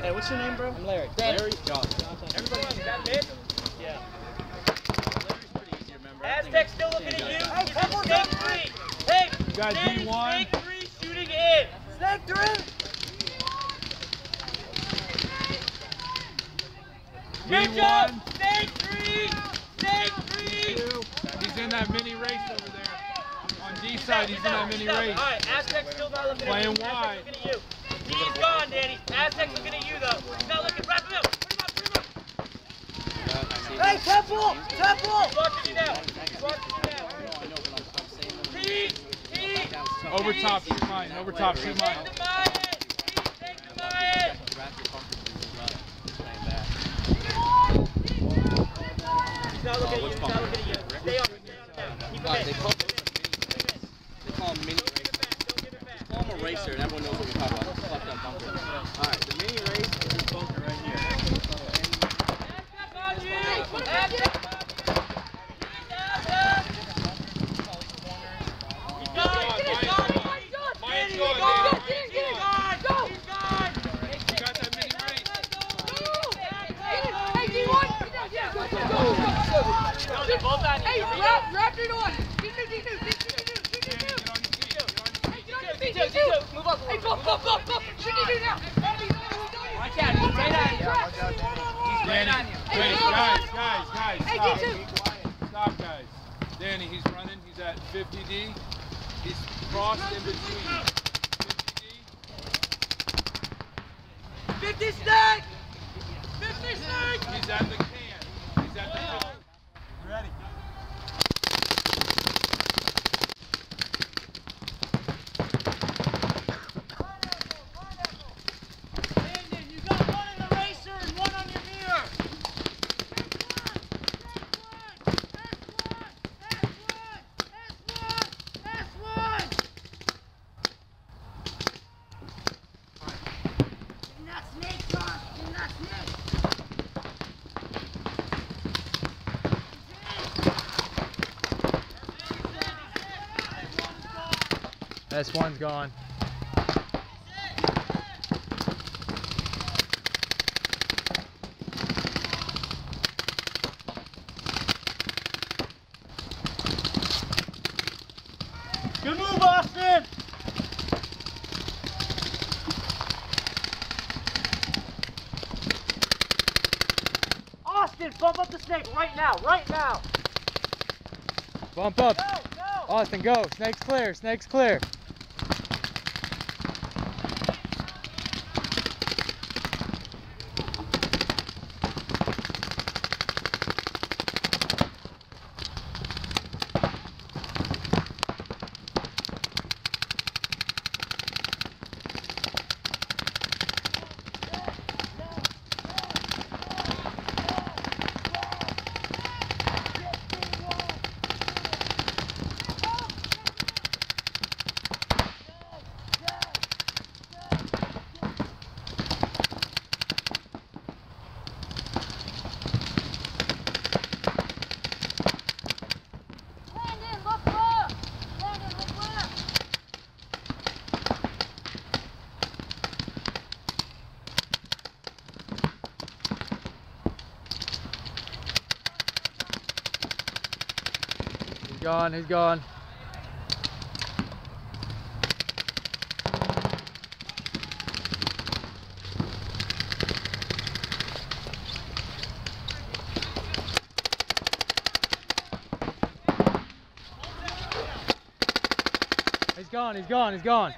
Hey, what's your name, bro? I'm Larry. Larry Johnson. Everybody else, that mid? Yeah. Larry's pretty easy to remember. Aztec still looking at you. Hey, He's come on, snake three. Hey, got Danny, D1. snake three shooting in. Snake three. Good job. D1. Snake three. Snake three. He's in that mini race over there. On D side, he's in that mini He's race. All right, Aztec's still not looking Playing at you. wide. Aztec's looking at you. He's gone, Danny. Aztec's looking at you, though. He's not looking. Wrap him up. Put him up. Put him up. Hey, Temple! Temple! He's watching you now. He's watching you now. Pete. Pete. Over top, shoot mine. Over top, shoot Take mine. the Mayan. Pete, take the Mayan. He's not looking at you. He's not looking at you. Stay on. Stay on. Keep him in. call they call them mini Don't give it back. Don't give it back. Call them a racer, and everyone knows what we're talking about. Fuck that bunker. Alright, the mini race is this bunker right here. Aztec on you. Aztec on you. Aztec. He's gone. He's gone. Mine's He's gone, gone. Danny. He's gone. He's gone. You got that mini race. They're both on you. Hey, wrap, wrap it on. D2, D2, D2, D2, D2, Danny, D2. get on your feet. Get on your feet. Hey, get on your D2. Move up. Hey, go, go, go, go. Shoot D2 now. Watch out. He's right on you. Danny, Hey, wait, go. guys, guys, guys, Hey, stop. D2. Stop, guys. Danny, he's running. He's at 50D. He's crossed in between 50D. 50 snake! 50 snake. He's at the can. He's at the can. Ready. Brandon, you got one in the racer and one on your mirror. This one's gone. Good move, Austin. Austin, bump up the snake right now, right now. Bump up. Go, go. Austin, go. Snake's clear. Snake's clear. He's gone. He's gone. He's gone. He's gone. He's gone.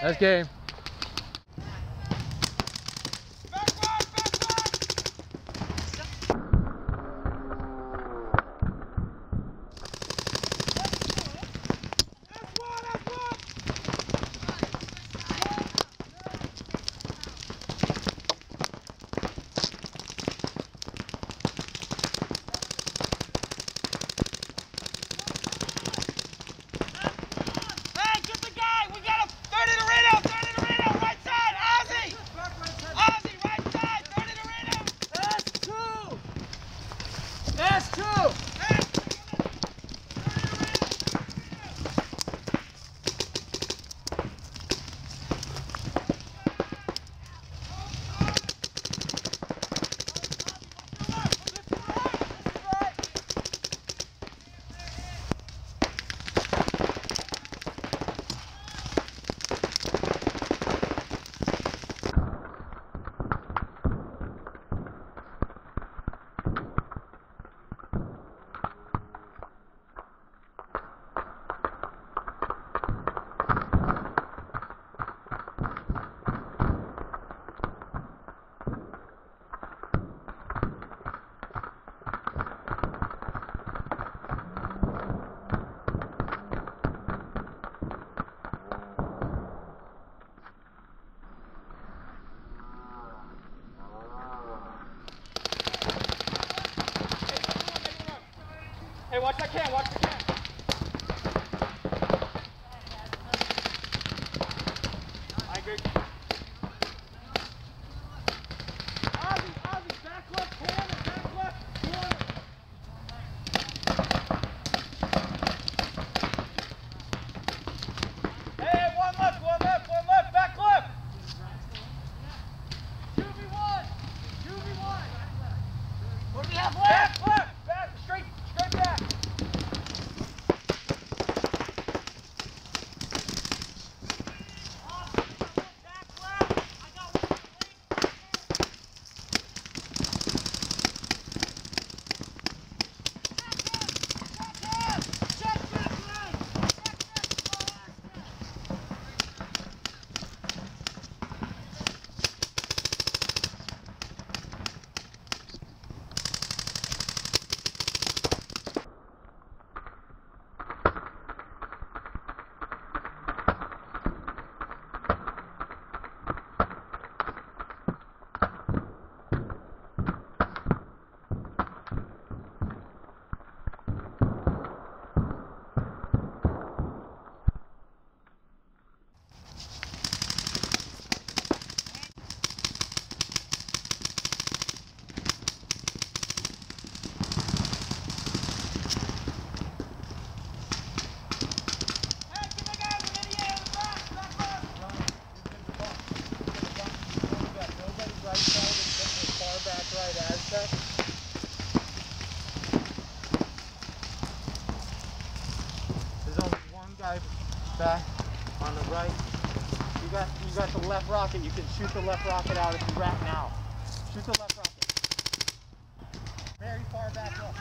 That's game. there's only one guy back on the right. You got you got the left rocket. You can shoot the left rocket out if you rack now. Shoot the left rocket. Very far back up.